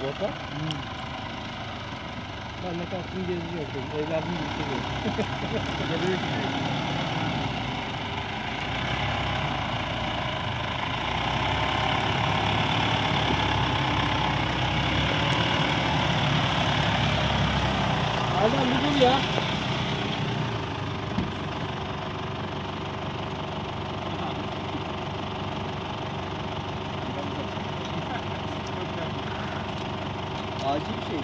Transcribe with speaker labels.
Speaker 1: Bota. Ben de kalktım geziyorum. Evladım gibi seviyorum. Geliyor gidiyor. Adam bir dur ya.
Speaker 2: 好，继续。